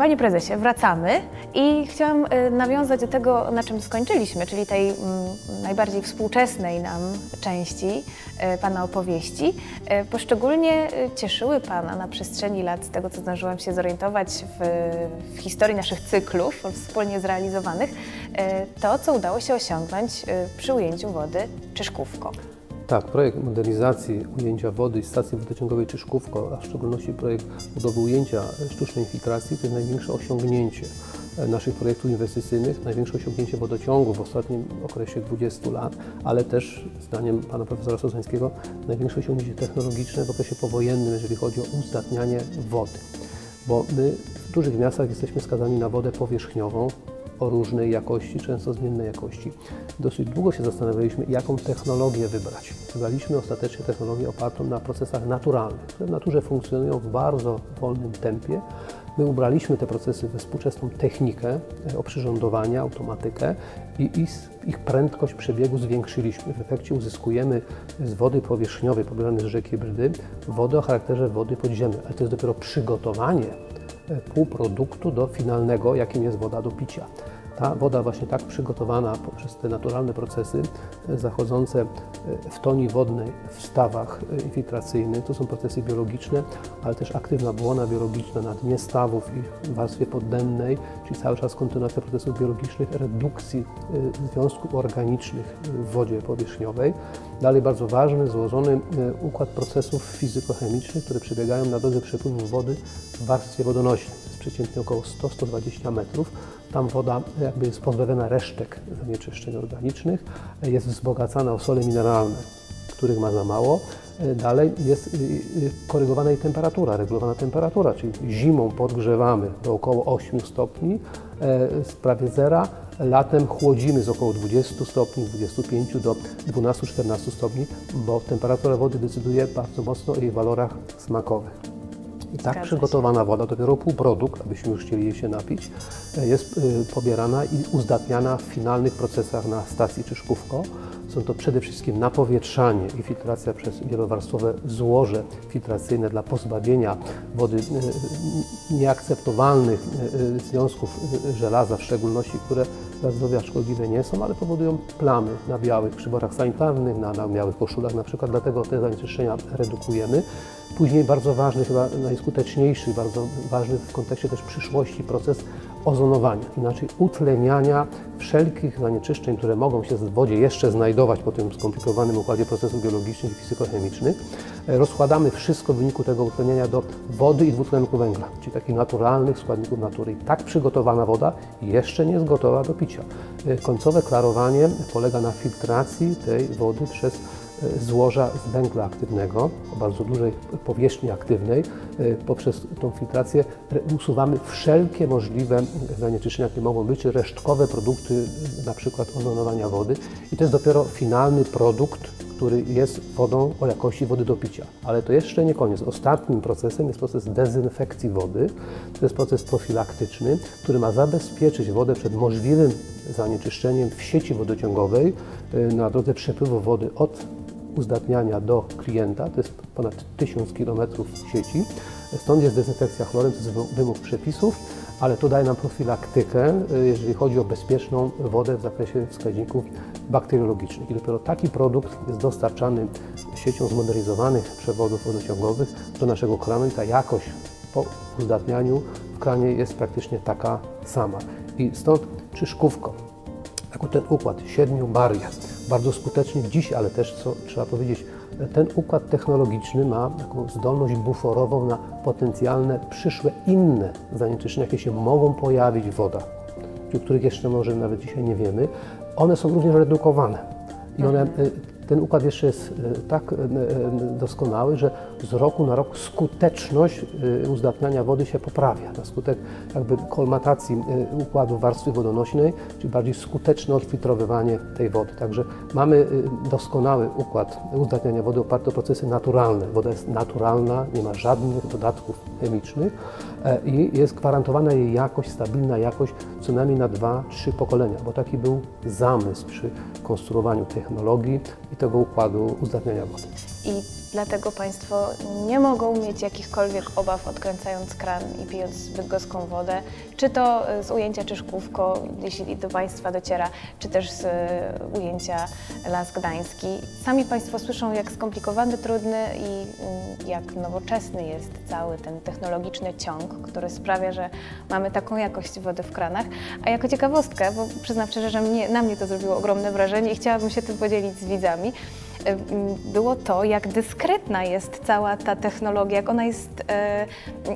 Panie prezesie, wracamy i chciałam y, nawiązać do tego, na czym skończyliśmy, czyli tej mm, najbardziej współczesnej nam części y, Pana opowieści. Y, Poszczególnie cieszyły Pana na przestrzeni lat, z tego co zdążyłam się zorientować w, w historii naszych cyklów wspólnie zrealizowanych, to co udało się osiągnąć przy ujęciu wody Czyszkówko. Tak, projekt modernizacji ujęcia wody i stacji wodociągowej Czyszkówko, a w szczególności projekt budowy ujęcia sztucznej infiltracji to jest największe osiągnięcie e, naszych projektów inwestycyjnych, największe osiągnięcie wodociągu w ostatnim okresie 20 lat, ale też zdaniem pana profesora Sozańskiego największe osiągnięcie technologiczne w okresie powojennym, jeżeli chodzi o uzdatnianie wody. Bo my w dużych miastach jesteśmy skazani na wodę powierzchniową, o różnej jakości, często zmiennej jakości. Dosyć długo się zastanawialiśmy, jaką technologię wybrać. Wybraliśmy ostatecznie technologię opartą na procesach naturalnych, które w naturze funkcjonują w bardzo wolnym tempie. My ubraliśmy te procesy we współczesną technikę e, oprzyrządowania, automatykę i ich- prędkość przebiegu zwiększyliśmy. W efekcie uzyskujemy z wody powierzchniowej pobieranej z rzeki Brdy wodę o charakterze wody podziemnej, ale to jest dopiero przygotowanie półproduktu do finalnego, jakim jest woda do picia. Ta woda właśnie tak przygotowana poprzez te naturalne procesy e, zachodzące e, w toni wodnej w stawach e, infiltracyjnych, to są procesy biologiczne, ale też aktywna błona biologiczna na dnie stawów i w warstwie poddennej, czyli cały czas kontynuacja procesów biologicznych, redukcji związków organicznych w wodzie powierzchniowej. Dalej bardzo ważny, złożony układ procesów fizykochemicznych, które przebiegają na drodze przepływu wody w warstwie wodonośnej. To jest przeciętnie około 100-120 metrów. Tam woda jakby jest pozbawiona resztek zanieczyszczeń organicznych, jest wzbogacana o sole mineralne, których ma za mało. Dalej jest y, y, korygowana jej temperatura, regulowana temperatura, czyli zimą podgrzewamy do około 8 stopni e, z prawie zera, latem chłodzimy z około 20 stopni, 25 do 12-14 stopni, bo temperatura wody decyduje bardzo mocno o jej walorach smakowych. I tak Zgadza się. przygotowana woda, dopiero półprodukt, abyśmy już chcieli jej się napić, e, jest y, pobierana i uzdatniana w finalnych procesach na stacji Czyszkówko. Są to przede wszystkim napowietrzanie i filtracja przez wielowarstwowe złoże filtracyjne dla pozbawienia wody y, nieakceptowalnych związków żelaza, w szczególności, które dla zdrowia szkodliwe nie są, ale powodują plamy na białych przyborach sanitarnych, na, na białych koszulach na przykład, dlatego te zanieczyszczenia redukujemy. Później bardzo ważny, chyba najskuteczniejszy, bardzo ważny w kontekście też przyszłości proces ozonowania, inaczej utleniania wszelkich zanieczyszczeń, które mogą się w wodzie jeszcze znajdować po tym skomplikowanym układzie procesów biologicznych i fizykochemicznych. E, Rozkładamy wszystko w wyniku tego utleniania do wody i dwutlenku węgla, czyli takich naturalnych składników natury. I tak przygotowana woda jeszcze nie jest gotowa do picia. E, Końcowe klarowanie polega na filtracji tej wody przez złoża z węgla aktywnego o bardzo dużej powierzchni aktywnej. E, Poprzez tą filtrację usuwamy wszelkie możliwe zanieczyszczenia, jakie mogą być, resztkowe produkty, e, na przykład ozonowania wody. I to jest dopiero finalny produkt, który jest wodą o jakości wody do picia. Ale to jeszcze nie koniec. Ostatnim procesem jest proces dezynfekcji wody. To jest proces profilaktyczny, który ma zabezpieczyć wodę przed możliwym zanieczyszczeniem w sieci wodociągowej y, na drodze przepływu wody od uzdatniania do klienta. To jest ponad 1000 km sieci. Stąd jest dezynfekcja chlorem, to jest wy- wymóg przepisów, ale to daje nam profilaktykę, y, jeżeli chodzi o bezpieczną wodę w zakresie wskaźników bakteriologicznych. I dopiero taki produkt jest dostarczany siecią zmodernizowanych przewodów wodociągowych do naszego kranu i ta jakość po uzdatnianiu w kranie jest praktycznie taka sama. I stąd czyszkówko, jako ten układ siedmiu barier, bardzo skutecznie dziś, ale też, co trzeba powiedzieć, ten układ technologiczny ma taką zdolność buforową na potencjalne przyszłe inne zanieczyszczenia, jakie się mogą pojawić w wodach, o których jeszcze może nawet dzisiaj nie wiemy. One są również redukowane i one, y, ten układ jeszcze jest y, tak y, y, doskonały, że z roku na rok skuteczność uzdatniania wody się poprawia. Na skutek jakby kolmatacji układu warstwy wodonośnej, czyli bardziej skuteczne odfiltrowywanie tej wody. Także mamy doskonały układ uzdatniania wody oparty o procesy naturalne. Woda jest naturalna, nie ma żadnych dodatków chemicznych e, i jest gwarantowana jej jakość, stabilna jakość co najmniej na 2-3 pokolenia, bo taki był zamysł przy konstruowaniu technologii i tego układu uzdatniania wody. I dlatego Państwo nie mogą mieć jakichkolwiek obaw odkręcając kran i pijąc bydgoską wodę, czy to z ujęcia Czyszkówko, jeśli do Państwa dociera, czy też z ujęcia Las Gdański. Sami Państwo słyszą, jak skomplikowany, trudny i mm, jak nowoczesny jest cały ten technologiczny ciąg, który sprawia, że mamy taką jakość wody w kranach. A jako ciekawostkę, bo przyznam szczerze, że mnie, na mnie to zrobiło ogromne wrażenie i chciałabym się tym podzielić z widzami, było to, jak dyskretna jest cała ta technologia, jak ona jest, e,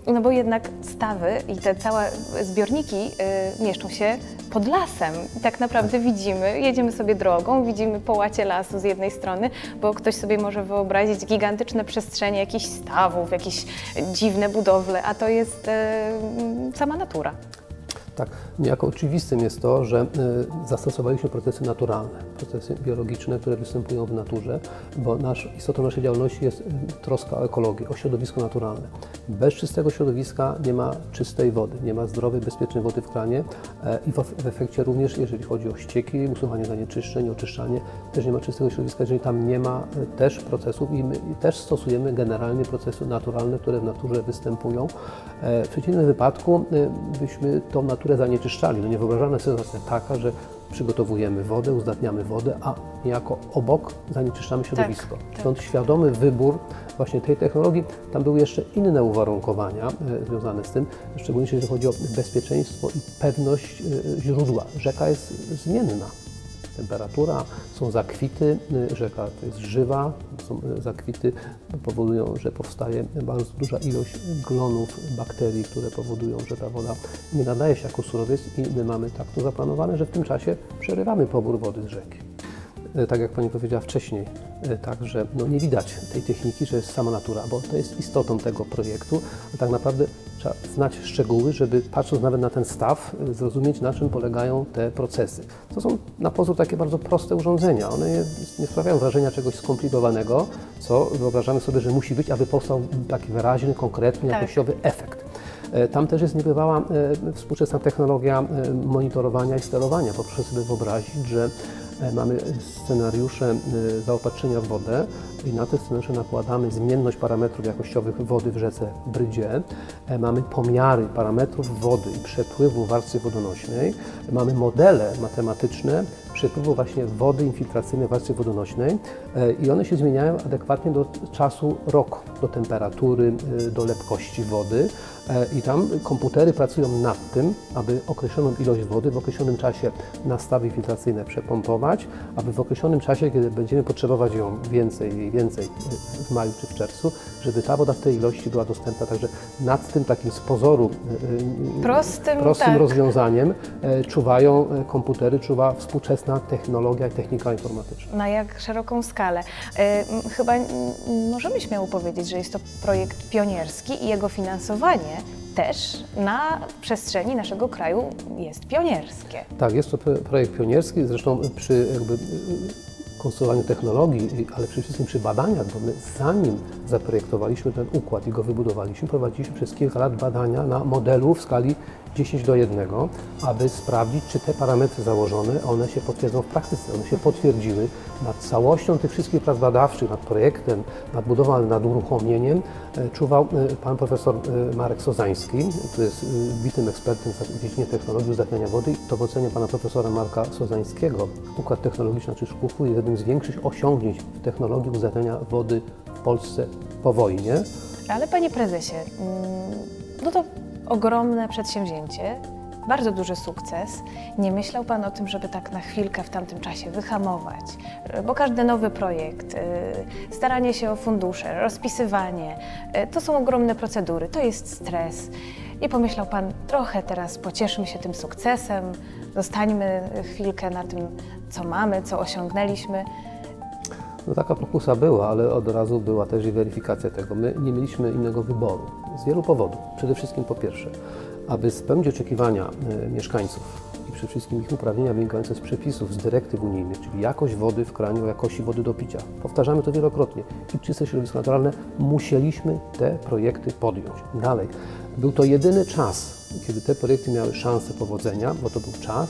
no bo jednak stawy i te całe zbiorniki e, mieszczą się pod lasem. I tak naprawdę widzimy, jedziemy sobie drogą, widzimy połacie lasu z jednej strony, bo ktoś sobie może wyobrazić gigantyczne przestrzenie jakichś stawów, jakieś dziwne budowle, a to jest sama natura. Tak, niejako oczywistym jest to, że y, zastosowaliśmy procesy naturalne, procesy biologiczne, które występują w naturze, bo nasz, istotą naszej działalności jest y, troska o ekologię, o środowisko naturalne. Bez czystego środowiska nie ma czystej wody, nie ma zdrowej, bezpiecznej wody w kranie e, i w efekcie również, jeżeli chodzi o ścieki, usuwanie zanieczyszczeń, oczyszczanie, też nie ma czystego środowiska, jeżeli tam nie ma też procesów i my też stosujemy generalnie procesy naturalne, które w naturze występują. E, w przeciwnym wypadku byśmy tą naturę które zanieczyszczali. No niewyobrażalna sytuacja taka, że przygotowujemy wodę, uzdatniamy wodę, a niejako obok zanieczyszczamy środowisko. Tak, Stąd tak. świadomy wybór właśnie tej technologii. Tam były jeszcze inne uwarunkowania e, związane z tym, szczególnie jeśli chodzi o bezpieczeństwo i pewność e, źródła. Rzeka jest zmienna temperatura, są zakwity, y, rzeka to jest żywa, są y, zakwity, powodują, że powstaje bardzo duża ilość glonów, bakterii, które powodują, że ta woda nie nadaje się jako surowiec i my mamy tak to zaplanowane, że w tym czasie przerywamy pobór wody z rzeki. Y, tak jak Pani powiedziała wcześniej, także no nie widać tej techniki, że jest sama natura, bo to jest istotą tego projektu, a tak naprawdę Trzeba znać szczegóły, żeby patrząc nawet na ten staw, y, zrozumieć na czym polegają te procesy. To są na pozór takie bardzo proste urządzenia. One nie, nie sprawiają wrażenia czegoś skomplikowanego, co wyobrażamy sobie, że musi być, aby powstał taki wyraźny, konkretny, tak. jakościowy efekt. E, tam też jest niebywała e, współczesna technologia e, monitorowania i sterowania, bo proszę sobie wyobrazić, że mamy scenariusze zaopatrzenia w wodę i na te scenariusze nakładamy zmienność parametrów jakościowych wody w rzece Brydzie. Mamy pomiary parametrów wody i przepływu warstwy wodonośnej. Mamy modele matematyczne przepływu właśnie wody infiltracyjnej w warstwie wodonośnej i one się zmieniają adekwatnie do czasu roku, do temperatury, do lepkości wody. E, i tam komputery pracują nad tym, aby określoną ilość wody w określonym czasie na stawy filtracyjne przepompować, aby w określonym czasie, kiedy będziemy potrzebować ją więcej i więcej w maju czy w czerwcu, żeby ta woda w tej ilości była dostępna. Także nad tym takim z pozoru e, prostym, prostym tak. rozwiązaniem e, czuwają komputery, czuwa współczesna technologia i technika informatyczna. Na jak szeroką skalę. Chyba możemy śmiało powiedzieć, że jest to projekt pionierski i jego finansowanie też na przestrzeni naszego kraju jest pionierskie. Tak, jest to projekt pionierski, zresztą przy jakby y, konstruowaniu technologii, ale przede wszystkim przy badaniach, bo my zanim zaprojektowaliśmy ten układ i go wybudowaliśmy, prowadziliśmy przez kilka lat badania na modelu w skali 10 do 1, aby sprawdzić, czy te parametry założone, one się potwierdzą w praktyce. One się potwierdziły nad całością tych wszystkich prac badawczych, nad projektem, nad budową, ale nad uruchomieniem e, czuwał e, pan profesor e, Marek Sozański, który jest bitym ekspertem w dziedzinie technologii uzdatniania wody i to w ocenie pana profesora Marka Sozańskiego układ technologiczny na Czyszkówku jest jednym z większych osiągnięć w technologii uzdatniania wody w Polsce po wojnie. Ale panie prezesie, mm, no to ogromne przedsięwzięcie, bardzo duży sukces. Nie myślał Pan o tym, żeby tak na chwilkę w tamtym czasie wyhamować? Bo każdy nowy projekt, y, staranie się o fundusze, rozpisywanie, y, to są ogromne procedury, to jest stres. Nie pomyślał Pan, trochę teraz pocieszmy się tym sukcesem, zostańmy chwilkę na tym, co mamy, co osiągnęliśmy. No taka pokusa była, ale od razu była też i weryfikacja tego. My nie mieliśmy innego wyboru z wielu powodów. Przede wszystkim po pierwsze, aby spełnić oczekiwania e, mieszkańców i przede wszystkim ich uprawnienia wynikające z przepisów, z dyrektyw unijnych, czyli jakość wody w kraniu, jakości wody do picia. Powtarzamy to wielokrotnie. I czyste środowisko naturalne musieliśmy te projekty podjąć. Dalej, był to jedyny czas, kiedy te projekty miały szansę powodzenia, bo to był czas,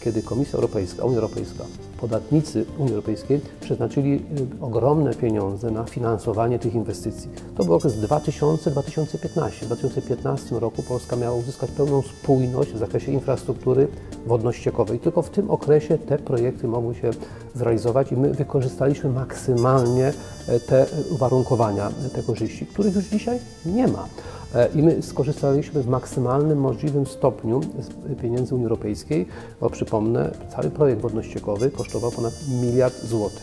kiedy Komisja Europejska, Unia Europejska podatnicy Unii Europejskiej przeznaczyli y, ogromne pieniądze na finansowanie tych inwestycji. To był okres 2000-2015. W 2015 roku Polska miała uzyskać pełną spójność w zakresie infrastruktury wodno-ściekowej. Tylko w tym okresie te projekty mogły się zrealizować i my wykorzystaliśmy maksymalnie e, te uwarunkowania, te korzyści, których już dzisiaj nie ma. E, I my skorzystaliśmy w maksymalnym możliwym stopniu z pieniędzy Unii Europejskiej, bo przypomnę, cały projekt wodno-ściekowy kosztował ponad miliard złotych.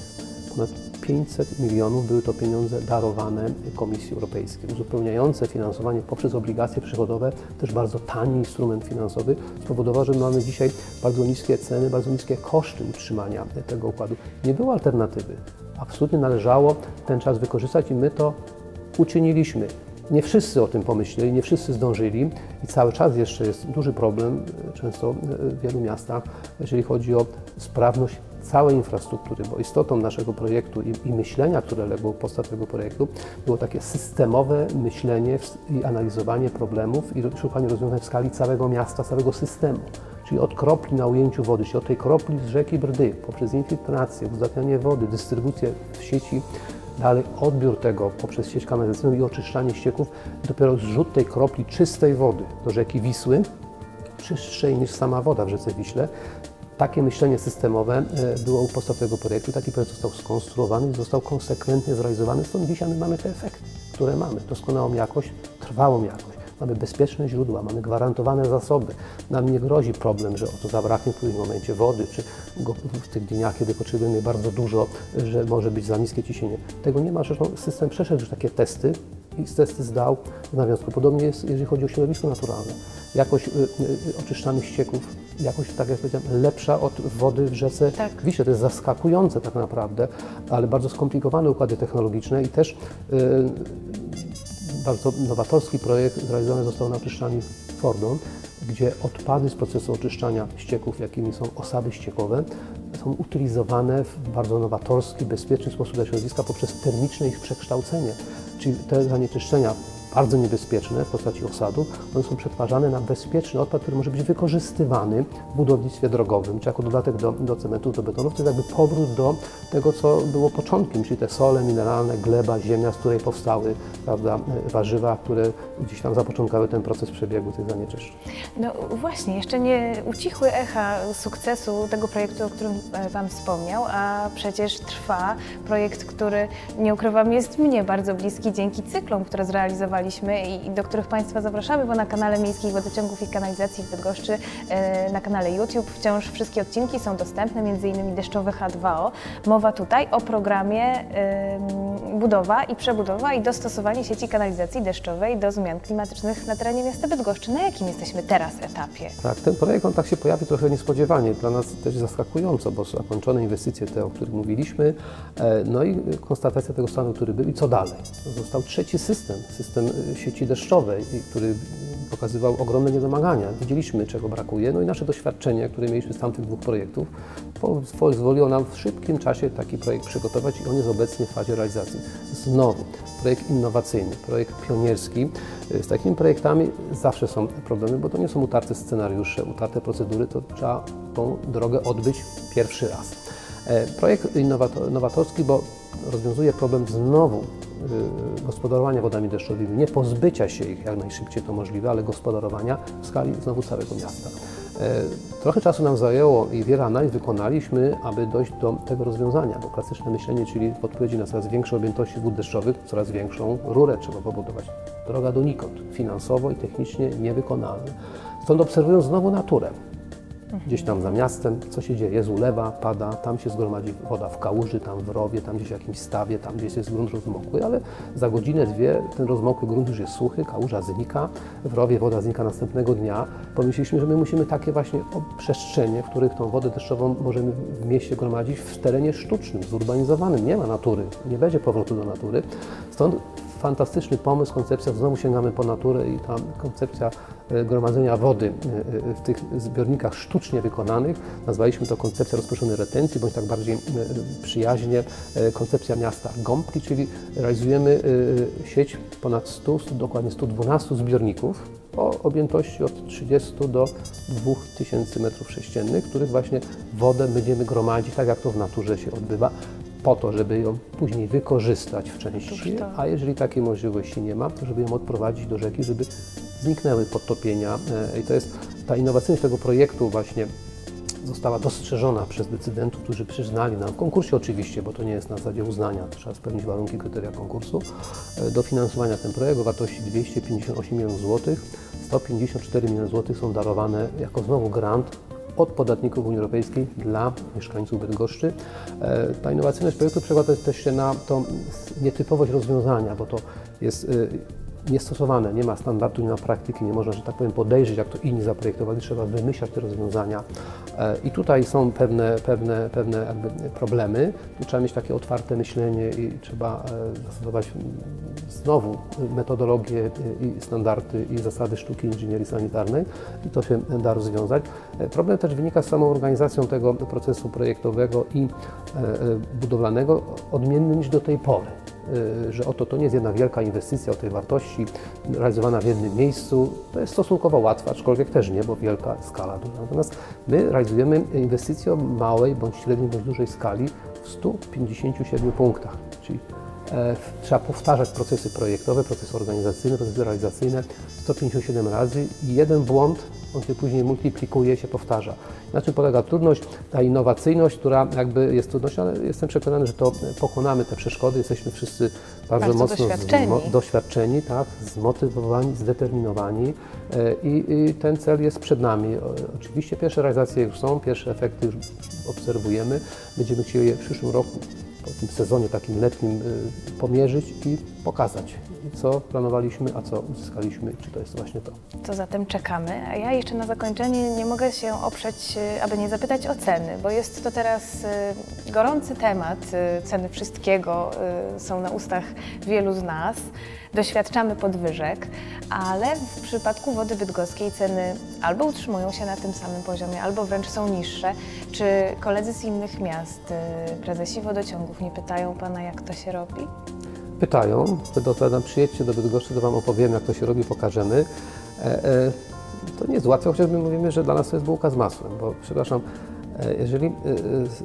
Ponad 500 milionów były to pieniądze darowane Komisji Europejskiej, uzupełniające finansowanie poprzez obligacje przychodowe, też bardzo tani instrument finansowy, spowodował, że mamy dzisiaj bardzo niskie ceny, bardzo niskie koszty utrzymania tego układu. Nie było alternatywy. Absolutnie należało ten czas wykorzystać i my to uczyniliśmy. Nie wszyscy o tym pomyśleli, nie wszyscy zdążyli i cały czas jeszcze jest duży problem, często w wielu miastach, jeżeli chodzi o sprawność całej infrastruktury, bo istotą naszego projektu i, i myślenia, które legło podstaw tego projektu, było takie systemowe myślenie i analizowanie problemów i szukanie rozwiązań w skali całego miasta, całego systemu. Czyli od kropli na ujęciu wody, czyli od tej kropli z rzeki Brdy, poprzez infiltrację, uzdatnianie wody, dystrybucję w sieci dalej odbiór tego poprzez sieć kanalizacyjną i oczyszczanie ścieków, dopiero zrzut tej kropli czystej wody do rzeki Wisły, czystszej niż sama woda w rzece Wiśle. Takie myślenie systemowe e, było u podstaw tego projektu. Taki projekt został skonstruowany i został konsekwentnie zrealizowany. Stąd dzisiaj my mamy te efekty, które mamy. Doskonałą jakość, trwałą jakość mamy bezpieczne źródła, mamy gwarantowane zasoby. Nam nie grozi problem, że oto zabraknie w którymś momencie wody, czy w tych dniach, kiedy potrzebujemy bardzo dużo, że może być za niskie ciśnienie. Tego nie ma, zresztą system przeszedł już takie testy testy zdał w nawiązku. Podobnie jest, jeżeli chodzi o środowisko naturalne. Jakość y, y, oczyszczanych ścieków, jakość, tak jak powiedziałem, lepsza od wody w rzece tak. Wisie. To jest zaskakujące tak naprawdę, ale bardzo skomplikowane układy technologiczne i też y, bardzo nowatorski projekt zrealizowany został na Przyszczani Fordon, gdzie odpady z procesu oczyszczania ścieków, jakimi są osady ściekowe, są utylizowane w bardzo nowatorski, bezpieczny sposób dla środowiska poprzez termiczne ich przekształcenie. Czyli te zanieczyszczenia bardzo niebezpieczne w postaci osadów, one są przetwarzane na bezpieczny odpad, który może być wykorzystywany w budownictwie drogowym, czy jako dodatek do, do cementów, do betonów. To jest jakby powrót do tego, co było początkiem, czyli te sole mineralne, gleba, ziemia, z której powstały prawda, warzywa, które gdzieś tam zapoczątkowały ten proces przebiegu tych zanieczyszczeń. No właśnie, jeszcze nie ucichły echa sukcesu tego projektu, o którym e, Pan wspomniał, a przecież trwa projekt, który, nie ukrywam, jest mnie bardzo bliski dzięki cyklom, które zrealizowaliśmy i do których Państwa zapraszamy, bo na kanale Miejskich Wodociągów i Kanalizacji w Bydgoszczy, e, na kanale YouTube wciąż wszystkie odcinki są dostępne, m.in. Deszczowy H2O. Mowa tutaj o programie budowa i przebudowa i dostosowanie sieci kanalizacji deszczowej do zmian klimatycznych na terenie miasta Bydgoszczy. Na jakim jesteśmy teraz etapie? Tak, ten projekt on tak się pojawił trochę niespodziewanie, dla nas też zaskakująco, bo zakończone inwestycje te, o których mówiliśmy, e, no i konstatacja tego stanu, który był i co dalej. Został trzeci system, system sieci deszczowej, który pokazywał ogromne niedomagania. Widzieliśmy, czego brakuje, no i nasze doświadczenie, które mieliśmy z tamtych dwóch projektów, pozwoliło nam w szybkim czasie taki projekt przygotować i on jest obecnie w fazie realizacji. Znowu, projekt innowacyjny, projekt pionierski. Z takimi projektami zawsze są problemy, bo to nie są utarte scenariusze, utarte procedury, to trzeba tą drogę odbyć pierwszy raz. E, projekt innowatorski, bo rozwiązuje problem znowu gospodarowania wodami deszczowymi, nie pozbycia się ich jak najszybciej to możliwe, ale gospodarowania w skali znowu całego miasta. E, trochę czasu nam zajęło i wiele analiz wykonaliśmy, aby dojść do tego rozwiązania, bo klasyczne myślenie, czyli w odpowiedzi na coraz większe objętości wód deszczowych, coraz większą rurę trzeba pobudować. Droga donikąd, finansowo i technicznie niewykonalna. Stąd obserwując znowu naturę, Gdzieś tam za miastem, co się dzieje? Jest ulewa, pada, tam się zgromadzi woda w kałuży, tam w rowie, tam gdzieś w jakimś stawie, tam gdzieś jest grunt rozmokły, ale za godzinę, dwie ten rozmokły grunt już jest suchy, kałuża znika, w rowie woda znika następnego dnia. Pomyśleliśmy, że my musimy takie właśnie przestrzenie, w których tą wodę deszczową możemy w mieście gromadzić w terenie sztucznym, zurbanizowanym. Nie ma natury, nie będzie powrotu do natury. Stąd fantastyczny pomysł, koncepcja, znowu sięgamy po naturę i ta koncepcja e, gromadzenia wody e, e, w tych zbiornikach sztucznie wykonanych, nazwaliśmy to koncepcja rozproszonej retencji, bądź tak bardziej przyjaźnie koncepcja miasta Gąbki, czyli realizujemy sieć ponad 100, dokładnie 112 zbiorników o objętości od 30 do 2000 m3, których właśnie wodę będziemy gromadzić, tak jak to w naturze się odbywa, po to, żeby ją później wykorzystać w części, a jeżeli takiej możliwości nie ma, to żeby ją odprowadzić do rzeki, żeby zniknęły podtopienia. E, I to jest ta innowacyjność tego projektu właśnie została dostrzeżona przez decydentów, którzy przyznali nam w konkursie oczywiście, bo to nie jest na zasadzie uznania, trzeba spełnić warunki, kryteria konkursu, e, dofinansowania ten projekt o wartości 258 milionów złotych. 154 miliony złotych są darowane jako znowu grant od podatników Unii Europejskiej dla mieszkańców Bydgoszczy. E, ta innowacyjność projektu przekłada też się na tą nietypowość rozwiązania, bo to jest e, niestosowane, nie ma standardu, nie ma praktyki, nie można, że tak powiem, podejrzeć, jak to inni zaprojektowali, trzeba wymyślać te rozwiązania. E, I tutaj są pewne, pewne, pewne problemy. Tu trzeba mieć takie otwarte myślenie i trzeba zastosować znowu metodologię i standardy i zasady sztuki inżynierii sanitarnej i to się da rozwiązać. Problem też wynika z samą organizacją tego procesu projektowego i e, e, budowlanego odmienny niż do tej pory. Y, że oto to nie jest jedna wielka inwestycja o tej wartości realizowana w jednym miejscu. To jest stosunkowo łatwe, aczkolwiek też nie, bo wielka skala. Natomiast my realizujemy inwestycję o małej bądź średniej bądź dużej skali w 157 punktach, czyli trzeba powtarzać procesy projektowe, procesy organizacyjne, procesy realizacyjne 157 razy i jeden błąd on się później multiplikuje, się powtarza. Na czym polega trudność? Ta innowacyjność, która jakby jest trudnością, ale jestem przekonany, że to pokonamy te przeszkody. Jesteśmy wszyscy bardzo, bardzo mocno doświadczeni. doświadczeni, tak, zmotywowani, zdeterminowani e, I, i, ten cel jest przed nami. Oczywiście pierwsze realizacje już są, pierwsze efekty już obserwujemy. Będziemy chcieli je w przyszłym roku po tym sezonie takim letnim y, pomierzyć i pokazać, co planowaliśmy, a co uzyskaliśmy, czy to jest właśnie to. Co zatem czekamy. A ja jeszcze na zakończenie nie mogę się oprzeć, y, aby nie zapytać o ceny, bo jest to teraz y, gorący temat. Ceny wszystkiego są na ustach wielu z nas doświadczamy podwyżek, ale w przypadku wody bydgoskiej ceny albo utrzymują się na tym samym poziomie, albo wręcz są niższe. Czy koledzy z innych miast, y, prezesi wodociągów nie pytają Pana, jak to się robi? Pytają, wtedy odpowiadam, przyjedźcie do Bydgoszczy, to Wam opowiem, jak to się robi, pokażemy. E, e, to nie jest łatwe, chociaż my mówimy, że dla nas to jest bułka z masłem, bo przepraszam, jeżeli e,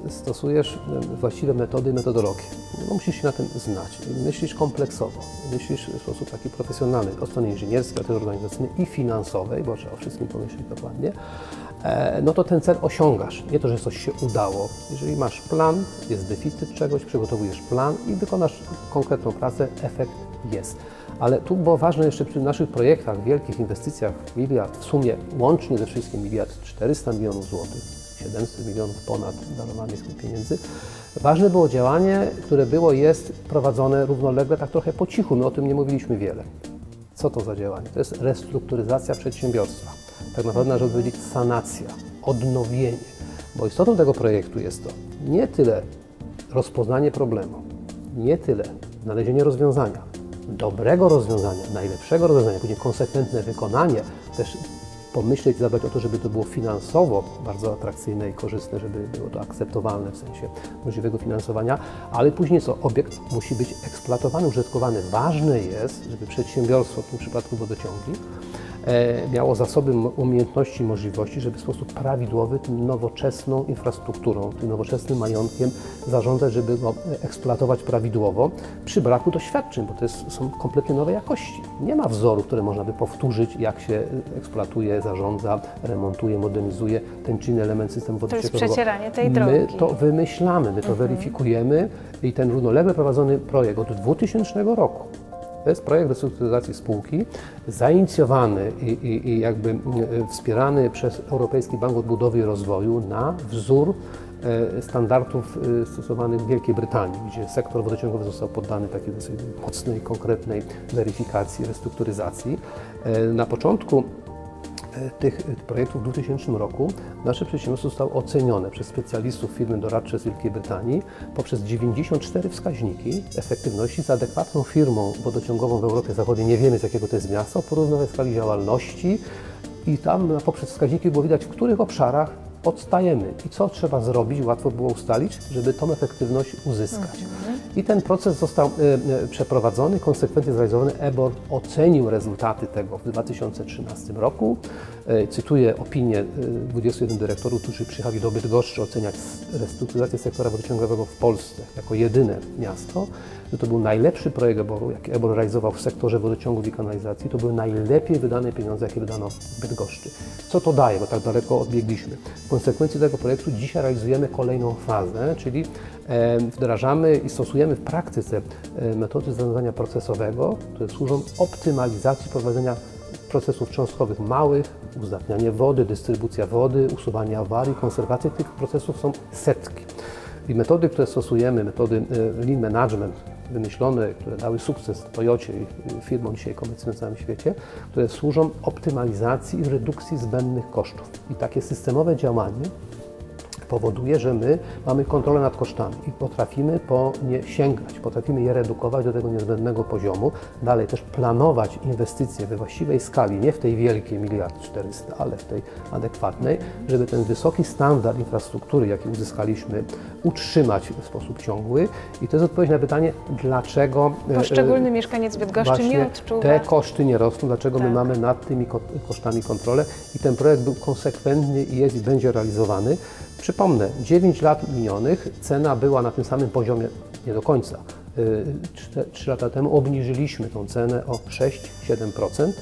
e, stosujesz właściwe metody i metodologię, no musisz się na tym znać. Myślisz kompleksowo, myślisz w sposób taki profesjonalny, od strony inżynierskiej, ale też organizacyjnej i finansowej, bo trzeba o wszystkim pomyśleć dokładnie, no to ten cel osiągasz. Nie to, że coś się udało. Jeżeli masz plan, jest deficyt czegoś, przygotowujesz plan i wykonasz konkretną pracę, efekt jest. Ale tu było ważne jeszcze przy naszych projektach, wielkich inwestycjach, miliard, w sumie łącznie ze wszystkim miliard 400 milionów złotych, 700 milionów ponad darowanych pieniędzy. Ważne było działanie, które było jest prowadzone równolegle, tak trochę po cichu. My o tym nie mówiliśmy wiele. Co to za działanie? To jest restrukturyzacja przedsiębiorstwa. Tak naprawdę należy powiedzieć sanacja, odnowienie. Bo istotą tego projektu jest to nie tyle rozpoznanie problemu, nie tyle znalezienie rozwiązania, dobrego rozwiązania, najlepszego rozwiązania, później konsekwentne wykonanie, też pomyśleć, zadbać o to, żeby to było finansowo bardzo atrakcyjne i korzystne, żeby było to akceptowalne w sensie możliwego finansowania, ale później co? Obiekt musi być eksploatowany, użytkowany. Ważne jest, żeby przedsiębiorstwo, w tym przypadku wodociągi, miało zasoby umiejętności możliwości, żeby w sposób prawidłowy tym nowoczesną infrastrukturą, tym nowoczesnym majątkiem zarządzać, żeby go eksploatować prawidłowo przy braku doświadczeń, bo to jest, są kompletnie nowe jakości. Nie ma wzoru, które można by powtórzyć, jak się eksploatuje, zarządza, remontuje, modernizuje ten czy inny element systemu wodociągowego. To jest przecieranie tej drogi. My to wymyślamy, my to mhm. weryfikujemy i ten równolegle prowadzony projekt od 2000 roku to jest projekt restrukturyzacji spółki, zainicjowany i, i, i jakby e, wspierany przez Europejski Bank Odbudowy i Rozwoju na wzór e, standardów e, stosowanych w Wielkiej Brytanii, gdzie sektor wodociągowy został poddany takiej dosyć mocnej, konkretnej weryfikacji, restrukturyzacji. Na początku tych projektów w 2000 roku nasze przedsiębiorstwo zostało ocenione przez specjalistów firmy doradcze z Wielkiej Brytanii poprzez 94 wskaźniki efektywności z adekwatną firmą wodociągową w Europie Zachodniej. Nie wiemy z jakiego to jest miasto, porównywać skali działalności i tam poprzez wskaźniki było widać, w których obszarach odstajemy i co trzeba zrobić, łatwo było ustalić, żeby tą efektywność uzyskać. I ten proces został e, e, przeprowadzony, konsekwentnie zrealizowany. EBOR ocenił rezultaty tego w 2013 roku. E, Cytuję opinię e, 21 dyrektorów, którzy przyjechali do Bydgoszczy oceniać restrukturyzację sektora wodociągowego w Polsce jako jedyne miasto, że to był najlepszy projekt EBOR-u, jaki EBOR realizował w sektorze wodociągów i kanalizacji. To były najlepiej wydane pieniądze, jakie wydano w Bydgoszczy. Co to daje, bo tak daleko odbiegliśmy? W konsekwencji tego projektu dzisiaj realizujemy kolejną fazę, czyli wdrażamy i stosujemy w praktyce metody zarządzania procesowego, które służą optymalizacji prowadzenia procesów cząstkowych małych, uzdatnianie wody, dystrybucja wody, usuwanie awarii, konserwacja tych procesów są setki. I metody, które stosujemy, metody e, lean management, wymyślone, które dały sukces Toyocie i firmom dzisiaj komercyjnym na całym świecie, które służą optymalizacji i redukcji zbędnych kosztów. I takie systemowe działanie powoduje, że my mamy kontrolę nad kosztami i potrafimy po nie sięgać, potrafimy je redukować do tego niezbędnego poziomu, dalej też planować inwestycje we właściwej skali, nie w tej wielkiej miliard 400, ale w tej adekwatnej, żeby ten wysoki standard infrastruktury, jaki uzyskaliśmy, utrzymać w sposób ciągły. I to jest odpowiedź na pytanie, dlaczego e, Poszczególny mieszkaniec Bydgoszczy nie odczuwa. te koszty nie rosną, dlaczego my Tak. mamy nad tymi ko- kosztami kontrolę i ten projekt był konsekwentny i jest i będzie realizowany. Przypomnę, 9 lat minionych cena była na tym samym poziomie, nie do końca. 3 lata temu obniżyliśmy tą cenę o 6-7%.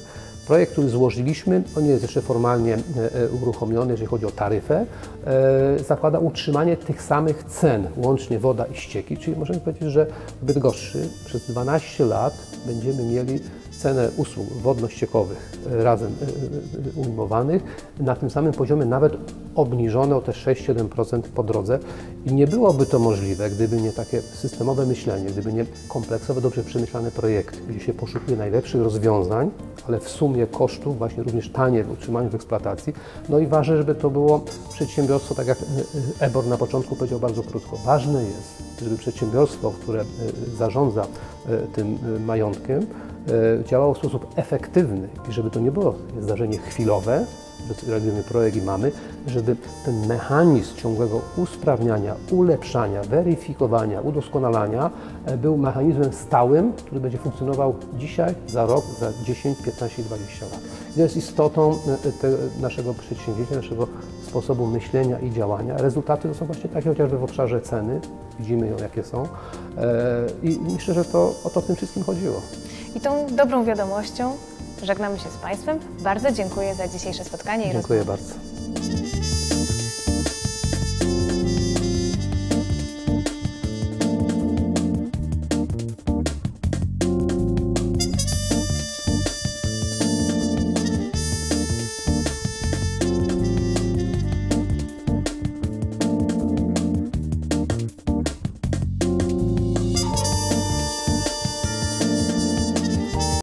Projekt, który złożyliśmy, on nie jest jeszcze formalnie e, e, uruchomiony, jeżeli chodzi o taryfę, e, zakłada utrzymanie tych samych cen, łącznie woda i ścieki, czyli możemy powiedzieć, że w Bydgoszczy przez 12 lat będziemy mieli cenę usług wodno-ściekowych e, razem e, e, ujmowanych na tym samym poziomie, nawet obniżone o te 6-7% po drodze. I nie byłoby to możliwe, gdyby nie takie systemowe myślenie, gdyby nie kompleksowe, dobrze przemyślane projekty, gdzie się poszukuje najlepszych rozwiązań, ale w sumie kosztów właśnie również tanie w utrzymaniu w eksploatacji. No i ważne, żeby to było przedsiębiorstwo, tak jak e, e, Ebor na początku powiedział bardzo krótko, ważne jest, żeby przedsiębiorstwo, które e, zarządza e, tym e, majątkiem, e, działało w sposób efektywny i żeby to nie było zdarzenie chwilowe, że realizujemy projekt i mamy, żeby ten mechanizm ciągłego usprawniania, ulepszania, weryfikowania, udoskonalania e, był mechanizmem stałym, który będzie funkcjonował dzisiaj, za rok, za 10, 15 i 20 lat. I to jest istotą e, te, naszego przedsięwzięcia, naszego sposobu myślenia i działania. Rezultaty to są właśnie takie chociażby w obszarze ceny, widzimy ją jakie są E, i myślę, że to o to w tym wszystkim chodziło. I tą dobrą wiadomością żegnamy się z Państwem. Bardzo dziękuję za dzisiejsze spotkanie i Dziękuję bardzo.